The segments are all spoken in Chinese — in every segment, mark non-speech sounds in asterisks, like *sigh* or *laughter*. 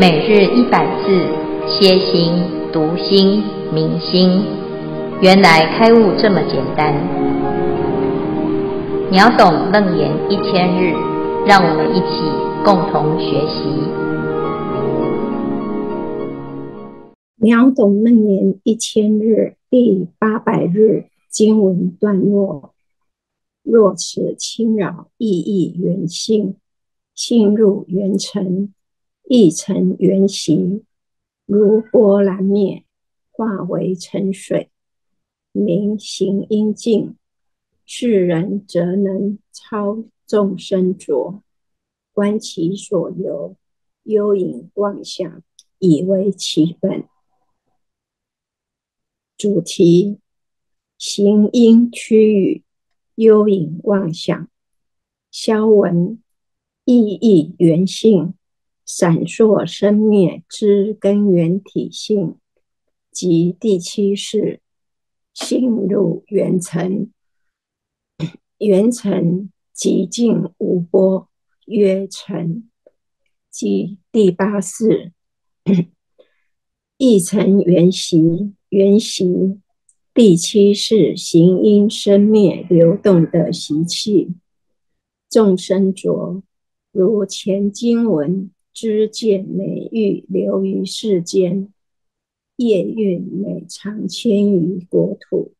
每日一百字，歇心、读心、明心，原来开悟这么简单。秒懂楞严一千日，让我们一起共同学习。秒懂楞严一千日第八百日经文段落：若此侵扰意义原性，性入原尘。一尘缘习，如波澜灭，化为尘水，明行应尽。世人则能超众生浊，观其所由，幽隐妄想，以为其本。主题：行因趋于幽隐妄想。消文：意义原性。闪烁生灭之根源体性，即第七世性入缘尘，缘尘极静无波，曰尘；即第八世一尘缘习，缘习第七世行因生灭流动的习气，众生着如前经文。知见美玉流于世间，业运美常迁于国土，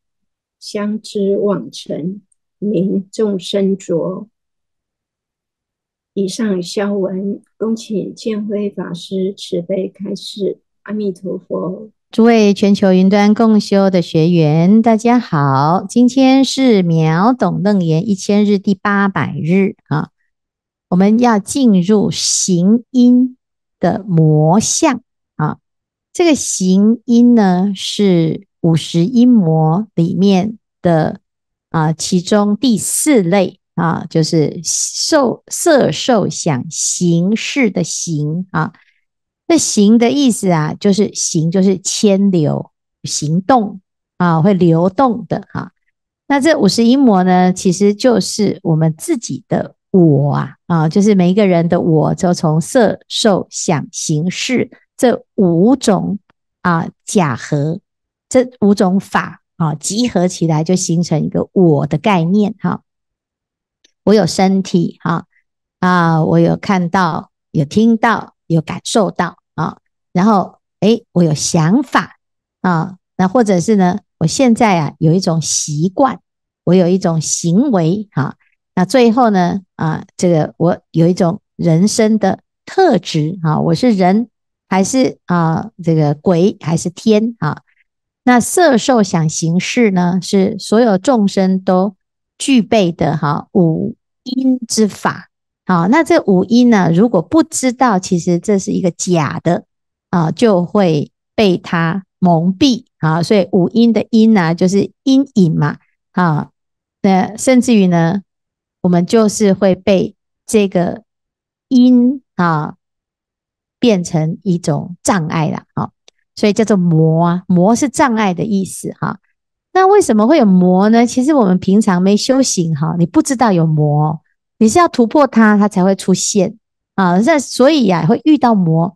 相知往尘，名众生浊。以上消文，恭请建辉法师慈悲开示。阿弥陀佛，诸位全球云端共修的学员，大家好，今天是秒懂楞严一千日第八百日啊。我们要进入行音的魔相啊，这个行音呢是五十音魔里面的啊，其中第四类啊，就是受色受想行识的行啊。那行的意思啊，就是行就是牵流行动啊，会流动的哈。那这五十音魔呢，其实就是我们自己的。我啊啊，就是每一个人的我，就从色、受、想、行、识这五种啊假合，这五种法啊集合起来，就形成一个我的概念哈。我有身体哈啊，我有看到、有听到、有感受到啊，然后诶，我有想法啊，那或者是呢，我现在啊有一种习惯，我有一种行为哈。那最后呢？啊，这个我有一种人生的特质啊，我是人还是啊这个鬼还是天啊？那色受想行识呢，是所有众生都具备的哈五因之法。好，那这五因呢，如果不知道，其实这是一个假的啊，就会被它蒙蔽啊。所以五因的因呢，就是阴影嘛啊。那甚至于呢？我们就是会被这个因啊变成一种障碍了，啊，所以叫做魔啊，魔是障碍的意思哈。那为什么会有魔呢？其实我们平常没修行哈，你不知道有魔，你是要突破它，它才会出现啊。那所以呀，会遇到魔，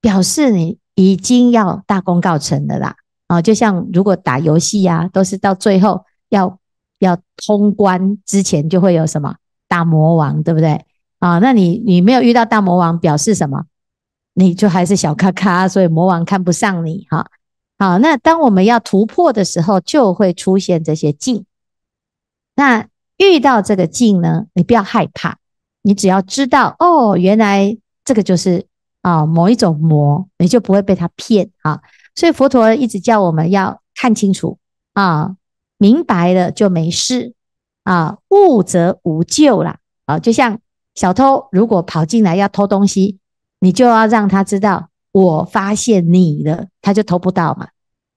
表示你已经要大功告成的啦啊。就像如果打游戏呀，都是到最后要。要通关之前就会有什么大魔王，对不对啊？那你你没有遇到大魔王，表示什么？你就还是小咖咖，所以魔王看不上你哈。好，那当我们要突破的时候，就会出现这些境。那遇到这个境呢，你不要害怕，你只要知道哦，原来这个就是啊某一种魔，你就不会被他骗啊。所以佛陀一直叫我们要看清楚啊。明白了就没事啊，悟则无救啦啊！就像小偷如果跑进来要偷东西，你就要让他知道我发现你了，他就偷不到嘛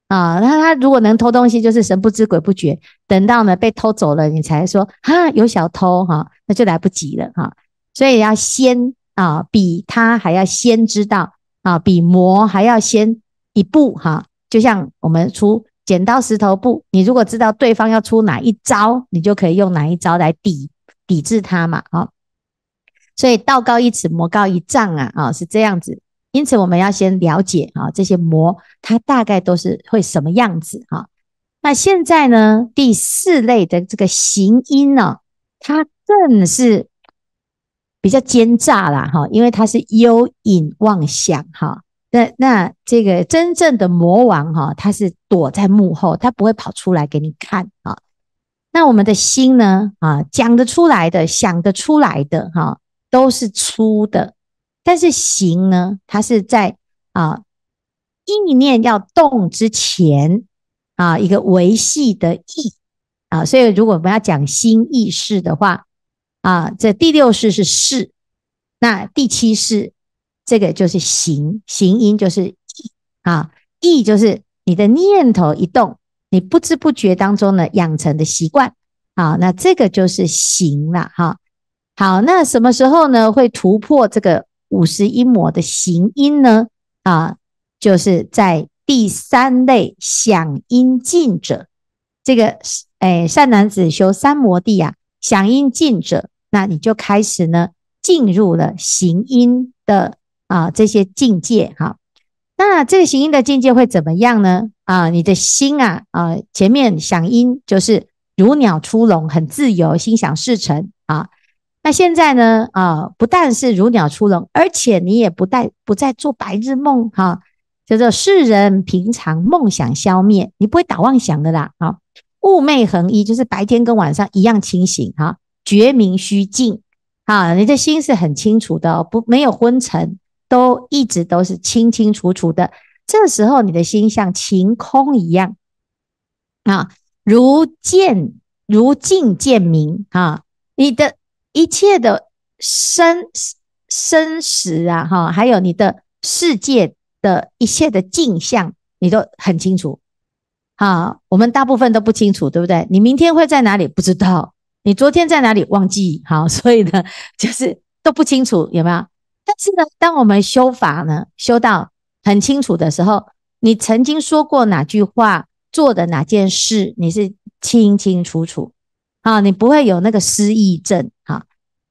啊！那他如果能偷东西，就是神不知鬼不觉，等到呢被偷走了，你才说哈有小偷哈，那就来不及了哈！所以要先啊，比他还要先知道啊，比魔还要先一步哈！就像我们出。剪刀石头布，你如果知道对方要出哪一招，你就可以用哪一招来抵抵制他嘛，啊，所以道高一尺，魔高一丈啊，啊，是这样子因此我们要先了解啊，这些魔它大概都是会什么样子哈。那现在呢，第四类的这个行音呢，它更是比较奸诈啦哈，因为它是幽隐妄想哈。那那这个真正的魔王哈，他是躲在幕后，他不会跑出来给你看啊。那我们的心呢啊，讲得出来的，想得出来的哈，都是粗的。但是行呢，它是在啊意念要动之前啊一个维系的意啊。所以如果我们要讲心意识的话啊，这第六式是事，那第七式。这个就是行，行因就是意啊，意就是你的念头一动，你不知不觉当中呢养成的习惯啊，那这个就是行了哈。好，那什么时候呢会突破这个五十阴魔的行音呢？啊，就是在第三类响音尽者，这个哎善男子修三摩地啊，响音尽者，那你就开始呢进入了行音的。啊，这些境界哈，那这个行音的境界会怎么样呢？啊，你的心啊啊，前面响音就是如鸟出笼，很自由，心想事成啊。那现在呢啊，不但是如鸟出笼，而且你也不带不再做白日梦哈，叫做世人平常梦想消灭，你不会打妄想的啦啊。寤寐恒一，就是白天跟晚上一样清醒哈，觉明虚静啊，你的心是很清楚的，不没有昏沉。都一直都是清清楚楚的，这时候你的心像晴空一样啊，如见如镜见明啊，你的一切的生生死啊，哈，还有你的世界的一切的镜像，你都很清楚啊。我们大部分都不清楚，对不对？你明天会在哪里？不知道。你昨天在哪里？忘记。好，所以呢，就是都不清楚，有没有？但是呢，当我们修法呢，修到很清楚的时候，你曾经说过哪句话，做的哪件事，你是清清楚楚啊，你不会有那个失忆症哈。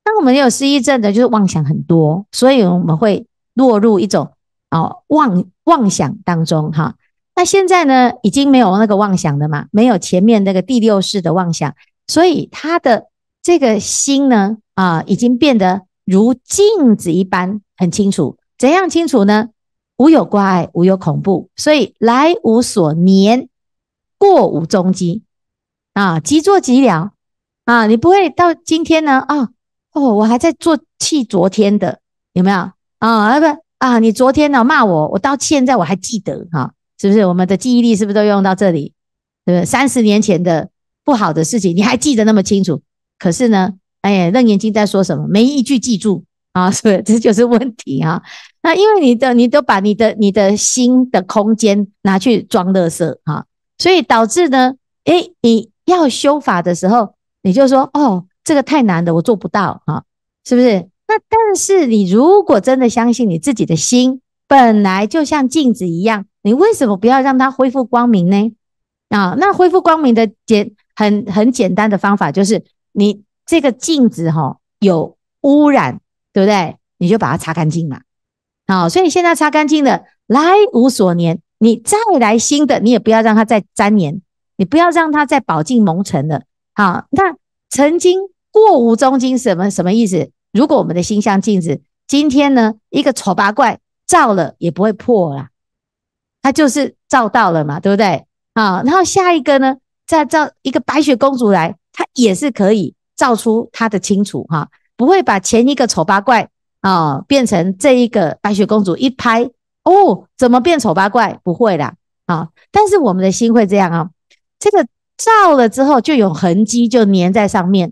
那我们有失忆症的，就是妄想很多，所以我们会落入一种哦妄妄想当中哈。那现在呢，已经没有那个妄想的嘛，没有前面那个第六式的妄想，所以他的这个心呢啊，已经变得。如镜子一般，很清楚。怎样清楚呢？无有挂碍，无有恐怖，所以来无所念，过无踪迹啊，即作即了啊。你不会到今天呢？啊哦，我还在做气昨天的，有没有啊？啊不啊，你昨天呢骂我，我到现在我还记得哈，是不是？我们的记忆力是不是都用到这里？对不对？三十年前的不好的事情，你还记得那么清楚？可是呢？哎呀，楞严经在说什么？没一句记住啊，所以这就是问题啊。那因为你的，你都把你的你的心的空间拿去装垃圾啊，所以导致呢，哎，你要修法的时候，你就说哦，这个太难的，我做不到啊，是不是？那但是你如果真的相信你自己的心本来就像镜子一样，你为什么不要让它恢复光明呢？啊，那恢复光明的简很很简单的方法就是你。这个镜子哈有污染，对不对？你就把它擦干净嘛。好，所以现在擦干净了，来无所粘，你再来新的，你也不要让它再粘黏，你不要让它再饱进蒙尘了。好，那曾经过无踪经什么什么意思？如果我们的心像镜子，今天呢一个丑八怪照了也不会破啦，它就是照到了嘛，对不对？好，然后下一个呢再照一个白雪公主来，它也是可以。照出它的清楚哈，不会把前一个丑八怪啊变成这一个白雪公主一拍哦，怎么变丑八怪？不会啦啊！但是我们的心会这样啊，这个照了之后就有痕迹，就粘在上面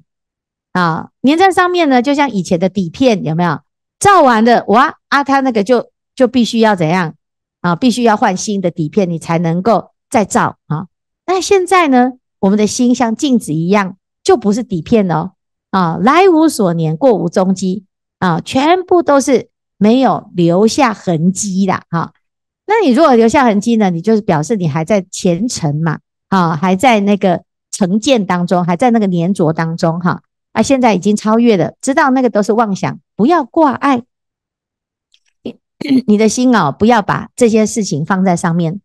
啊，粘在上面呢，就像以前的底片有没有？照完的哇啊，它那个就就必须要怎样啊？必须要换新的底片，你才能够再照啊。那现在呢，我们的心像镜子一样。就不是底片哦，啊，来无所年，过无踪迹啊，全部都是没有留下痕迹的哈。那你如果留下痕迹呢，你就是表示你还在前尘嘛，啊，还在那个成见当中，还在那个粘着当中哈。啊，现在已经超越了，知道那个都是妄想，不要挂碍。你你的心哦，不要把这些事情放在上面，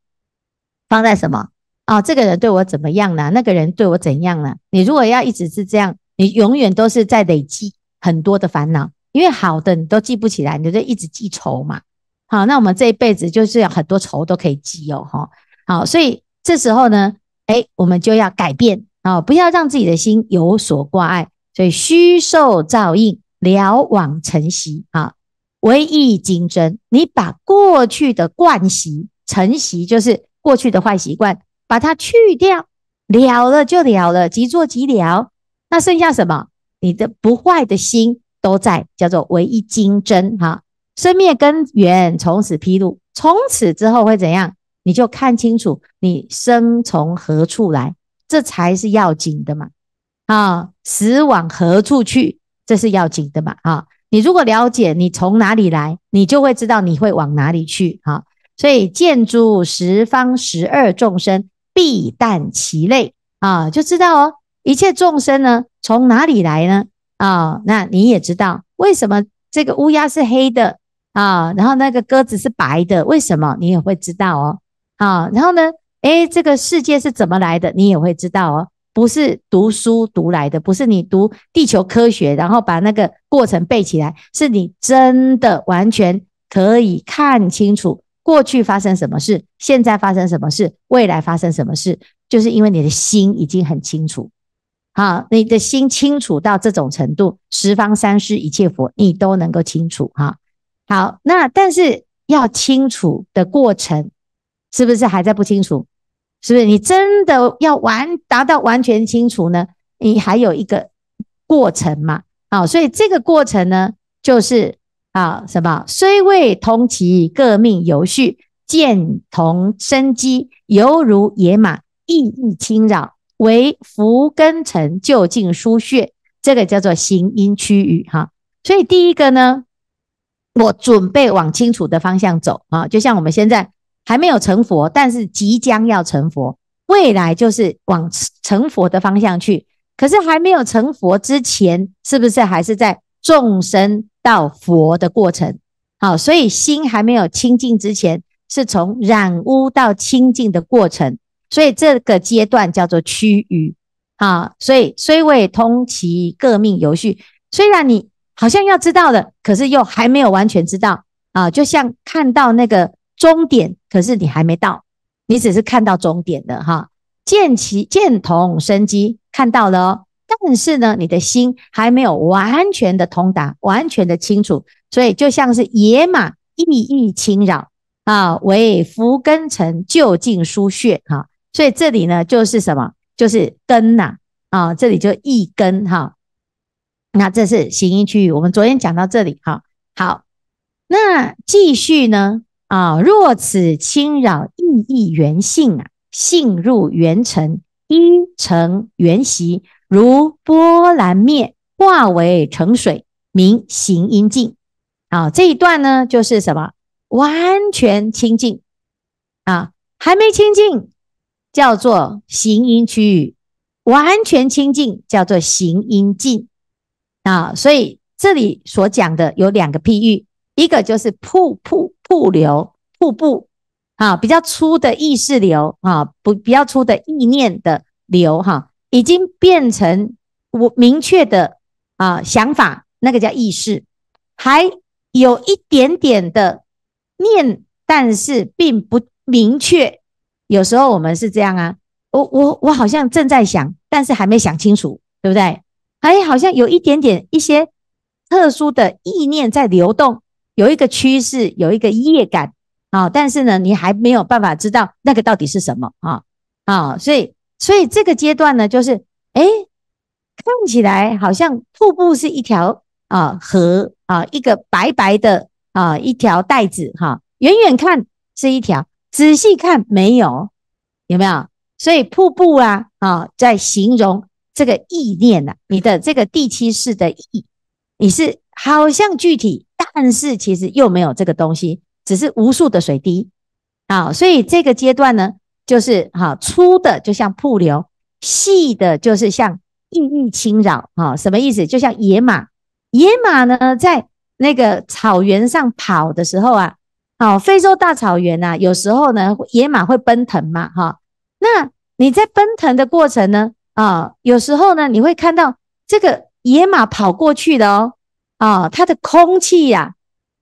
放在什么啊？这个人对我怎么样呢？那个人对我怎样呢？你如果要一直是这样，你永远都是在累积很多的烦恼，因为好的你都记不起来，你就一直记仇嘛。好，那我们这一辈子就是有很多仇都可以记哦，哈。好，所以这时候呢，哎，我们就要改变啊，不要让自己的心有所挂碍。所以虚受照应，了往成习啊。唯意精真，你把过去的惯习、成习，就是过去的坏习惯，把它去掉，了了就了了，即做即了。那剩下什么？你的不坏的心都在，叫做唯一精真哈。生灭根源从此披露，从此之后会怎样？你就看清楚你生从何处来，这才是要紧的嘛。啊，死往何处去？这是要紧的嘛。啊。你如果了解你从哪里来，你就会知道你会往哪里去哈。所以见诸十方十二众生，必啖其类啊，就知道哦，一切众生呢从哪里来呢？啊，那你也知道为什么这个乌鸦是黑的啊，然后那个鸽子是白的，为什么你也会知道哦。啊，然后呢，诶，这个世界是怎么来的，你也会知道哦。不是读书读来的，不是你读地球科学，然后把那个过程背起来，是你真的完全可以看清楚过去发生什么事，现在发生什么事，未来发生什么事，就是因为你的心已经很清楚。好，你的心清楚到这种程度，十方三世一切佛，你都能够清楚。哈，好，那但是要清楚的过程，是不是还在不清楚？是不是你真的要完达到完全清楚呢？你还有一个过程嘛？好，所以这个过程呢，就是啊什么？虽未通其各命有序，见同生机，犹如野马，意意侵扰，为伏根尘就近输血，这个叫做行阴趋于哈。所以第一个呢，我准备往清楚的方向走啊，就像我们现在。还没有成佛，但是即将要成佛，未来就是往成佛的方向去。可是还没有成佛之前，是不是还是在众生到佛的过程？好，所以心还没有清净之前，是从染污到清净的过程。所以这个阶段叫做趋于。啊，所以虽未通其各命游序，虽然你好像要知道的，可是又还没有完全知道啊，就像看到那个。终点，可是你还没到，你只是看到终点的哈，见其见同生机看到了，但是呢，你的心还没有完全的通达，完全的清楚，所以就像是野马意意侵扰啊，为伏根尘就近输血哈，所以这里呢就是什么，就是根呐啊，这里就一根哈，那这是行阴区域，我们昨天讲到这里哈，好，那继续呢？啊！若此侵扰意义原性啊，性入原尘，一成原习，如波澜灭，化为成水，名行音净。啊，这一段呢，就是什么？完全清净啊，还没清净，叫做行音区域；完全清净，叫做行音净。啊，所以这里所讲的有两个譬喻，一个就是瀑布。瀑流、瀑布啊，比较粗的意识流啊，不比较粗的意念的流哈，已经变成我明确的啊想法，那个叫意识，还有一点点的念，但是并不明确。有时候我们是这样啊，我我我好像正在想，但是还没想清楚，对不对？哎，好像有一点点一些特殊的意念在流动。有一个趋势，有一个业感啊，但是呢，你还没有办法知道那个到底是什么啊啊，所以所以这个阶段呢，就是哎，看起来好像瀑布是一条啊河啊，一个白白的啊一条带子哈，远远看是一条，仔细看没有，有没有？所以瀑布啊啊，在形容这个意念呐，你的这个第七世的意，你是好像具体。但是其实又没有这个东西，只是无数的水滴啊，所以这个阶段呢，就是哈粗的就像瀑流，细的就是像意意侵扰啊，什么意思？就像野马，野马呢在那个草原上跑的时候啊，哦，非洲大草原呐，有时候呢，野马会奔腾嘛，哈。那你在奔腾的过程呢，啊，有时候呢，你会看到这个野马跑过去的哦，啊，它的空气呀，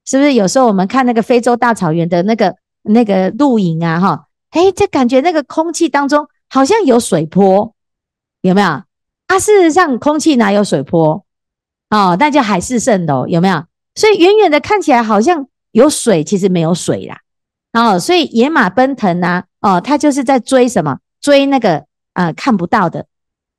是不是？有时候我们看那个非洲大草原的那个那个露营啊，哈，哎，这感觉那个空气当中好像有水波，有没有？啊，事实上空气哪有水波？哦，那叫海市蜃楼，有没有？所以远远的看起来好像有水，其实没有水啦。哦，所以野马奔腾啊，哦，它就是在追什么？追那个啊看不到的。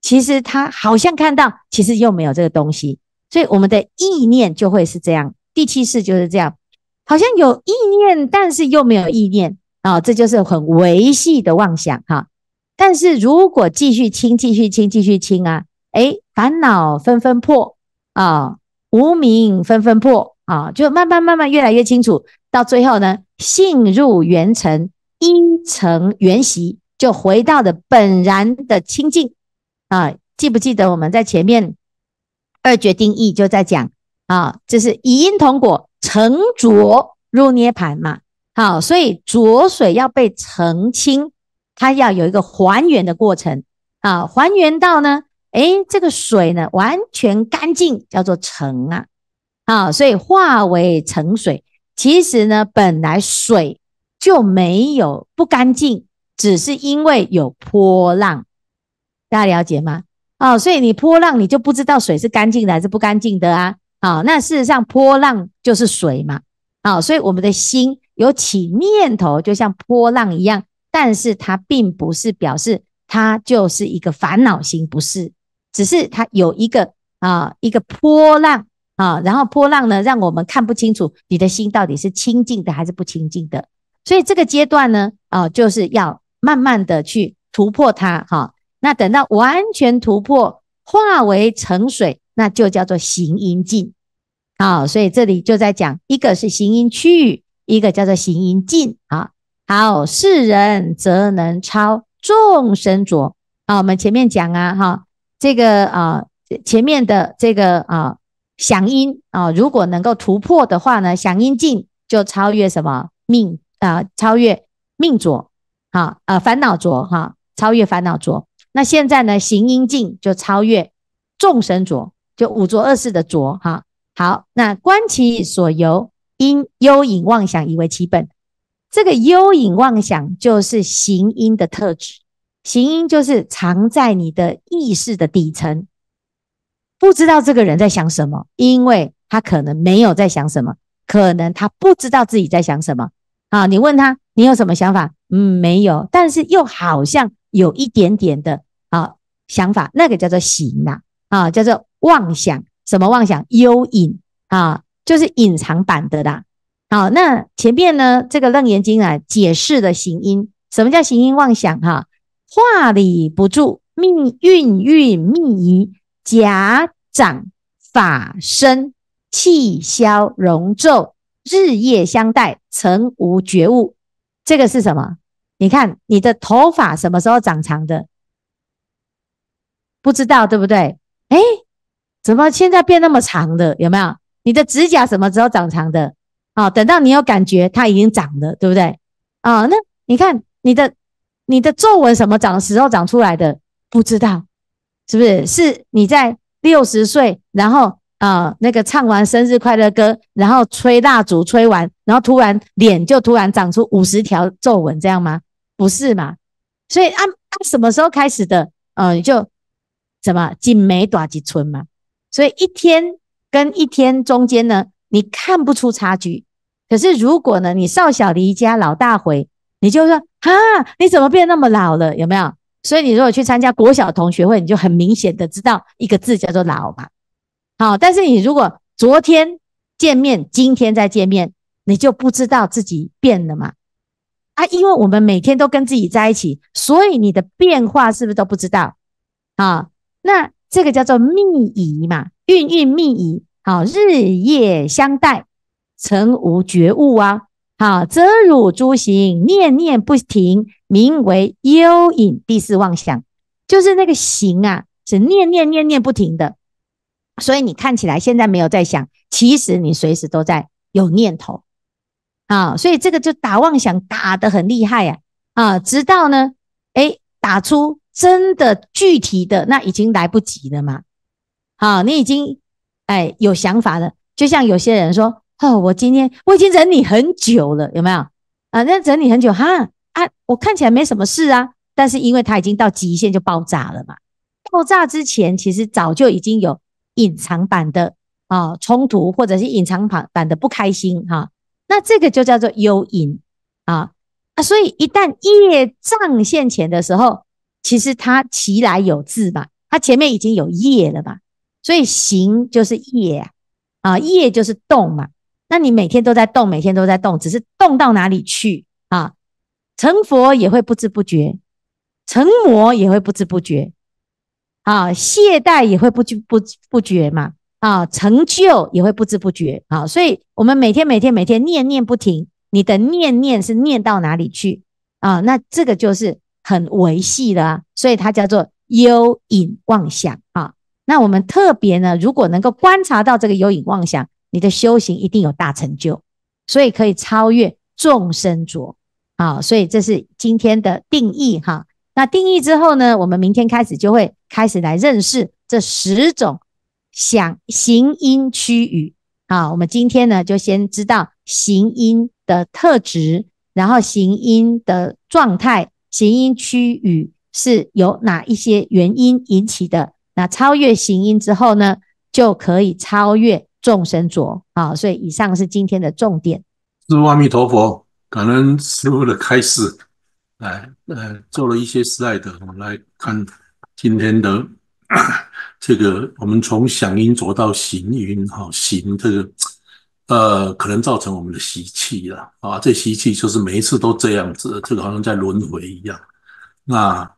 其实它好像看到，其实又没有这个东西。所以我们的意念就会是这样。第七式就是这样，好像有意念，但是又没有意念啊，这就是很维系的妄想哈。但是如果继续清，继续清，继续清啊，哎，烦恼纷纷破。啊，无名纷纷破啊，就慢慢慢慢越来越清楚，到最后呢，性入圆成，一成圆习，就回到了本然的清净啊。记不记得我们在前面二决定义就在讲啊，这是以因同果，成浊入涅盘嘛。好，所以浊水要被澄清，它要有一个还原的过程啊，还原到呢。哎，这个水呢，完全干净，叫做澄啊，啊，所以化为澄水。其实呢，本来水就没有不干净，只是因为有波浪，大家了解吗？哦，所以你波浪，你就不知道水是干净的还是不干净的啊。好，那事实上波浪就是水嘛。好，所以我们的心有起念头，就像波浪一样，但是它并不是表示它就是一个烦恼心，不是。只是它有一个啊，一个波浪啊，然后波浪呢，让我们看不清楚你的心到底是清净的还是不清净的。所以这个阶段呢，啊，就是要慢慢的去突破它哈。那等到完全突破，化为成水，那就叫做行阴尽啊。所以这里就在讲，一个是行阴去，一个叫做行阴尽啊。好，世人则能超众生浊啊。我们前面讲啊，哈。这个啊，前面的这个啊，响音啊，如果能够突破的话呢，响音尽就超越什么命啊？超越命浊，哈啊，烦恼浊哈，超越烦恼浊。那现在呢，行音尽就超越众生浊，就五浊二世的浊哈。好，那观其所由，因幽隐妄想以为其本。这个幽隐妄想就是行因的特质。行因就是藏在你的意识的底层，不知道这个人在想什么，因为他可能没有在想什么，可能他不知道自己在想什么啊。你问他，你有什么想法？嗯，没有，但是又好像有一点点的啊想法，那个叫做行呐啊，叫做妄想。什么妄想？幽隐啊，就是隐藏版的啦。好，那前面呢，这个楞严经啊解释的行因，什么叫行因妄想？哈。话理不住，命运运密仪，假长法生，气消容皱，日夜相待，成无觉悟。这个是什么？你看你的头发什么时候长长的？不知道对不对？哎，怎么现在变那么长的？有没有？你的指甲什么时候长长的？啊，等到你有感觉，它已经长了，对不对？啊，那你看你的。你的皱纹什么长时候长出来的？不知道，是不是？是你在六十岁，然后啊，那个唱完生日快乐歌，然后吹蜡烛，吹完，然后突然脸就突然长出五十条皱纹，这样吗？不是嘛？所以按按什么时候开始的？嗯，就什么锦眉短几寸嘛。所以一天跟一天中间呢，你看不出差距。可是如果呢，你少小离家老大回，你就说。哈，你怎么变那么老了？有没有？所以你如果去参加国小同学会，你就很明显的知道一个字叫做老嘛。好，但是你如果昨天见面，今天再见面，你就不知道自己变了嘛？啊，因为我们每天都跟自己在一起，所以你的变化是不是都不知道？啊，那这个叫做密仪嘛，运运密仪，好，日夜相待，曾无觉悟啊。好，则汝诸行念念不停，名为幽隐。第四妄想就是那个行啊，是念念念念不停的。所以你看起来现在没有在想，其实你随时都在有念头。啊，所以这个就打妄想打得很厉害呀，啊，直到呢，哎，打出真的具体的，那已经来不及了嘛，好，你已经哎有想法了，就像有些人说，哦，我今天我已经忍你很久了，有没有啊？那忍你很久哈啊，我看起来没什么事啊，但是因为他已经到极限就爆炸了嘛，爆炸之前其实早就已经有隐藏版的啊冲突，或者是隐藏版版的不开心哈。那这个就叫做幽隐啊啊，所以一旦业障现前的时候，其实它其来有自嘛，它前面已经有业了嘛，所以行就是业啊，啊业就是动嘛。那你每天都在动，每天都在动，只是动到哪里去啊？成佛也会不知不觉，成魔也会不知不觉，啊懈怠也会不知不不觉嘛。啊，成就也会不知不觉啊，所以我们每天每天每天念念不停，你的念念是念到哪里去啊？那这个就是很维系的啊，所以它叫做幽隐妄想。那我们特别呢，如果能够观察到这个有隐妄想，你的修行一定有大成就，所以可以超越众生浊啊。所以这是今天的定义哈。那定义之后呢，我们明天开始就会开始来认识这十种。想行音区域啊，我们今天呢就先知道行音的特质，然后行音的状态，行音区域是由哪一些原因引起的？那超越行音之后呢，就可以超越众生浊啊。所以以上是今天的重点。师父阿弥陀佛，感恩师父的开示，来呃做了一些 slide，我们来看今天的。*coughs* 这个我们从响音浊到行音，哈，行这个，呃，可能造成我们的习气了啊。这习气就是每一次都这样子，这个好像在轮回一样。那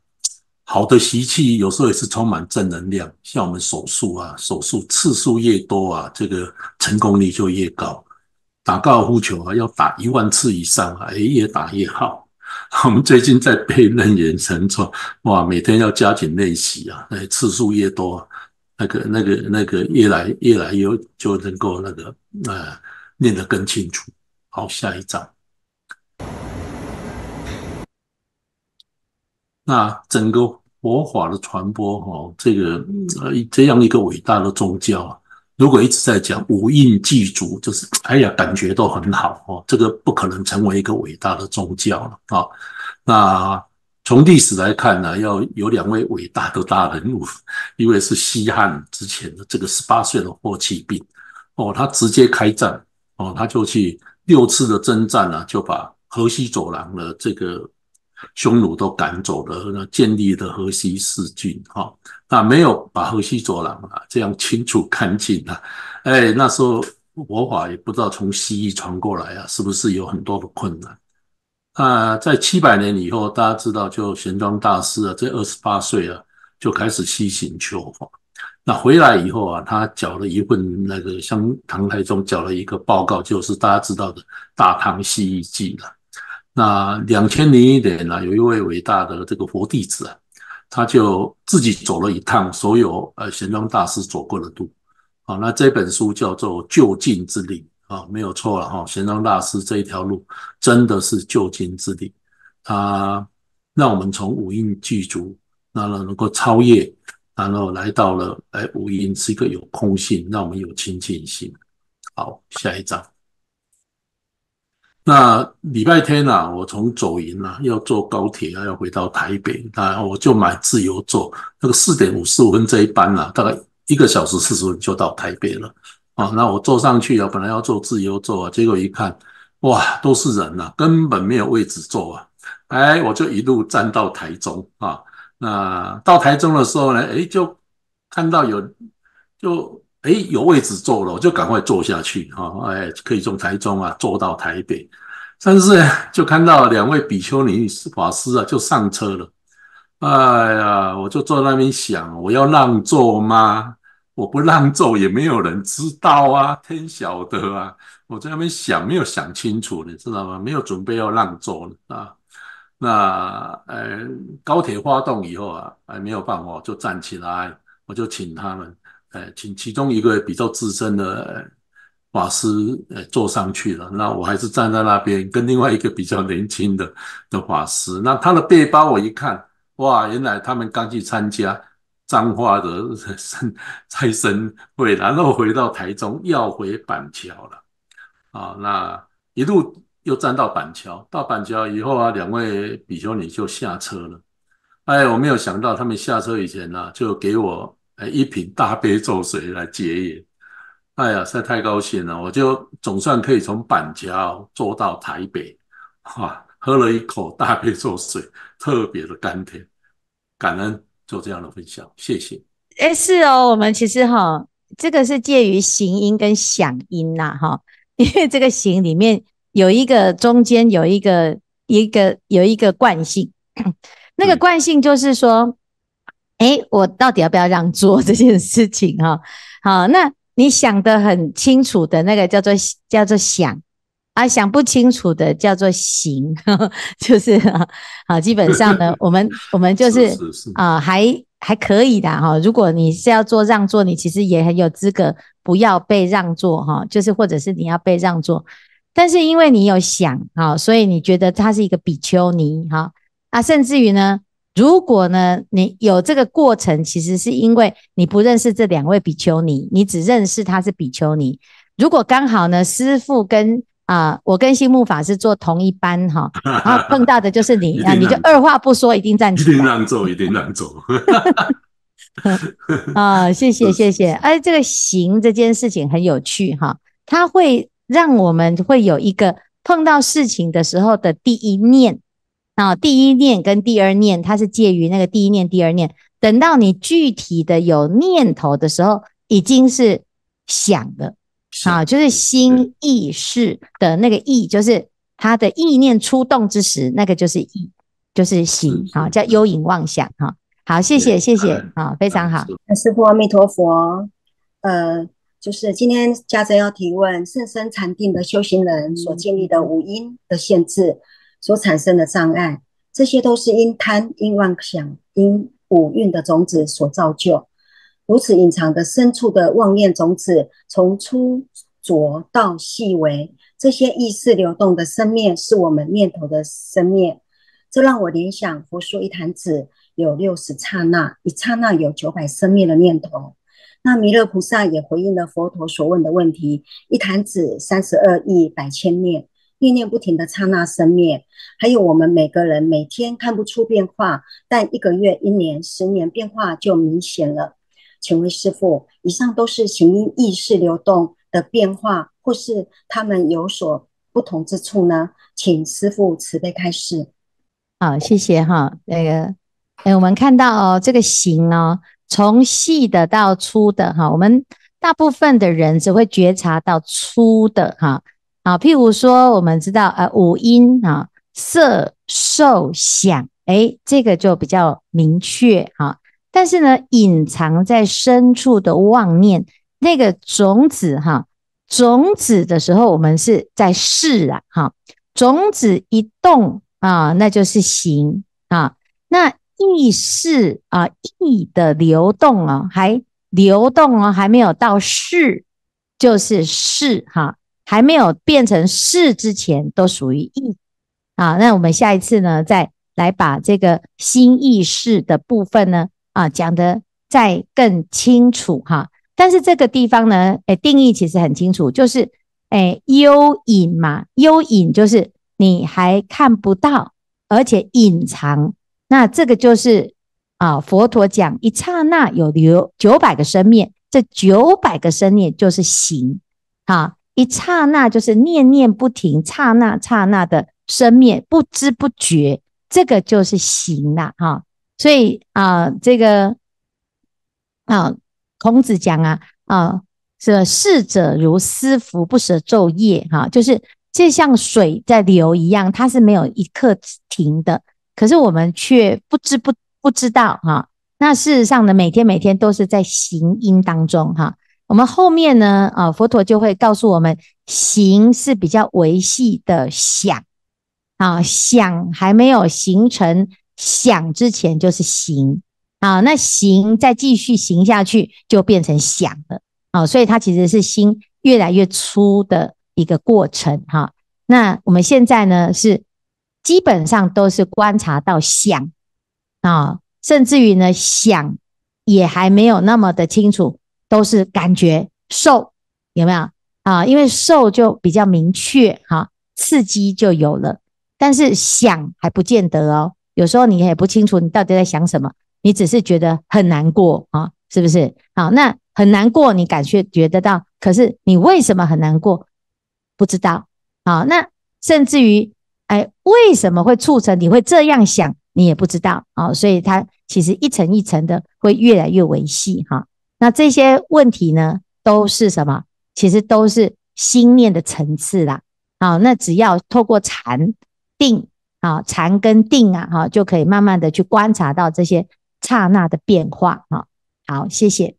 好的习气有时候也是充满正能量，像我们手术啊，手术次数越多啊，这个成功率就越高。打高尔夫球啊，要打一万次以上啊，哎，越打越好。*laughs* 我们最近在背楞严神咒，哇，每天要加紧练习啊，那次数越多，那个、那个、那个越来越来越就能够那个呃念得更清楚。好，下一章。那整个佛法的传播，哈，这个呃这样一个伟大的宗教啊。如果一直在讲五印祭祖，就是哎呀，感觉都很好哦，这个不可能成为一个伟大的宗教了啊。那从历史来看呢，要有两位伟大的大人物，*laughs* 一位是西汉之前的这个十八岁的霍去病哦，他直接开战哦，他就去六次的征战呢，就把河西走廊的这个。匈奴都赶走了，那建立的河西四郡，哈，那没有把河西走廊啊这样清除干净啊，哎，那时候佛法也不知道从西域传过来啊，是不是有很多的困难？啊，在七百年以后，大家知道，就玄奘大师啊，这二十八岁啊，就开始西行求法。那回来以后啊，他缴了一份那个向唐太宗缴了一个报告，就是大家知道的《大唐西域记》了。那两千零一年呢，有一位伟大的这个佛弟子啊，他就自己走了一趟所有呃玄奘大师走过的路，啊，那这本书叫做《就近之力》啊，没有错了哈，玄奘大师这一条路真的是就近之力，他让我们从五蕴具足，然后能够超越，然后来到了哎五蕴是一个有空性，让我们有清净性。好，下一章。那礼拜天呐，我从走营啊，要坐高铁啊，要回到台北，那我就买自由座，那个四点五十五分这一班啊，大概一个小时四十分就到台北了啊。那我坐上去啊，本来要坐自由座啊，结果一看，哇，都是人呐，根本没有位置坐啊。哎，我就一路站到台中啊。那到台中的时候呢，哎，就看到有就。哎，有位置坐了，我就赶快坐下去啊！哎，可以从台中啊坐到台北，但是就看到两位比丘尼法师啊就上车了。哎呀，我就坐那边想，我要让座吗？我不让座也没有人知道啊，天晓得啊！我在那边想，没有想清楚，你知道吗？没有准备要让座啊。那呃，高铁发动以后啊，哎，没有办法，就站起来，我就请他们。呃，请其中一个比较资深的法师呃坐上去了，那我还是站在那边跟另外一个比较年轻的的法师。那他的背包我一看，哇，原来他们刚去参加彰化的 *laughs* 生财神会，然后回到台中要回板桥了啊。那一路又站到板桥，到板桥以后啊，两位比丘尼就下车了。哎，我没有想到他们下车以前呢，就给我一瓶大悲咒 *laughs* 水来解眼。哎呀，实在太高兴了！我就总算可以从板桥坐到台北，哈，喝了一口大杯咒水，特别的甘甜，感恩做这样的分享，谢谢。哎，是哦，我们其实哈，这个是介于行音跟响音呐，哈，因为这个行里面有一个中间有一个一个有一个惯性，*coughs* 那个惯性就是说，哎，我到底要不要让座这件事情哈？好，那。你想的很清楚的那个叫做叫做想啊，想不清楚的叫做行，*laughs* 就是啊，基本上呢，我们我们就是啊，还还可以的哈。如果你是要做让座，你其实也很有资格不要被让座哈，就是或者是你要被让座，但是因为你有想啊，所以你觉得他是一个比丘尼哈啊，甚至于呢。如果呢，你有这个过程，其实是因为你不认识这两位比丘尼，你只认识他是比丘尼。如果刚好呢，师傅跟啊，我跟新木法师坐同一班哈，然后碰到的就是你 *laughs* 啊，你就二话不说，一定站起来，一定让座，一定让座。*laughs* 啊，谢谢谢谢。*laughs* 哎，这个行这件事情很有趣哈，它会让我们会有一个碰到事情的时候的第一念。啊，第一念跟第二念，它是介于那个第一念、第二念。等到你具体的有念头的时候，已经是想的啊，就是心意识的那个意，就是他的意念出动之时，那个就是意，就是行啊，叫幽影妄想哈。好，谢谢谢谢啊，非常好。师父阿弥陀佛。呃，就是今天家珍要提问，甚深禅定的修行人所建立的五因的限制。所产生的障碍，这些都是因贪、因妄想、因五蕴的种子所造就。如此隐藏的深处的妄念种子，从粗浊到细微，这些意识流动的生灭，是我们念头的生灭。这让我联想，佛说一坛子有六十刹那，一刹那有九百生灭的念头。那弥勒菩萨也回应了佛陀所问的问题：一坛子三十二亿百千念。念念不停的刹那生灭，还有我们每个人每天看不出变化，但一个月、一年、十年变化就明显了。请问师父，以上都是行因意识流动的变化，或是他们有所不同之处呢？请师父慈悲开示。好，谢谢哈。那个，哎，我们看到哦，这个行哦，从细的到粗的哈，我们大部分的人只会觉察到粗的哈。啊，譬如说，我们知道，呃，五音啊，色、受、想，哎，这个就比较明确啊。但是呢，隐藏在深处的妄念，那个种子哈，种子的时候，我们是在试啊，哈，种子一动啊，那就是行啊。那意识啊，意的流动啊，还流动哦，还没有到事，就是事哈。还没有变成事之前，都属于意啊。那我们下一次呢，再来把这个心意识的部分呢，啊，讲的再更清楚哈。但是这个地方呢，哎，定义其实很清楚，就是哎，幽隐嘛，幽隐就是你还看不到，而且隐藏。那这个就是啊，佛陀讲一刹那有留九百个生灭，这九百个生灭就是行啊。一刹那就是念念不停，刹那刹那的生灭，不知不觉，这个就是行了哈。所以啊，这个啊，孔子讲啊啊，这逝者如斯夫，不舍昼夜哈，就是就像水在流一样，它是没有一刻停的。可是我们却不知不不知道哈。那事实上呢，每天每天都是在行音当中哈。我们后面呢，啊，佛陀就会告诉我们，行是比较维系的想，啊，想还没有形成想之前就是行，啊，那行再继续行下去就变成想了，啊，所以它其实是心越来越粗的一个过程。哈。那我们现在呢是基本上都是观察到想。啊，甚至于呢想也还没有那么的清楚，都是感觉受有没有啊？因为受就比较明确哈，刺激就有了，但是想还不见得哦。有时候你也不清楚你到底在想什么，你只是觉得很难过啊，是不是？好，那很难过，你感觉觉得到，可是你为什么很难过？不知道。好，那甚至于，哎，为什么会促成你会这样想？你也不知道啊。所以它其实一层一层的会越来越维系哈。那这些问题呢，都是什么？其实都是心念的层次啦。好，那只要透过禅定。啊，禅跟定啊，哈，就可以慢慢的去观察到这些刹那的变化，哈。好，谢谢。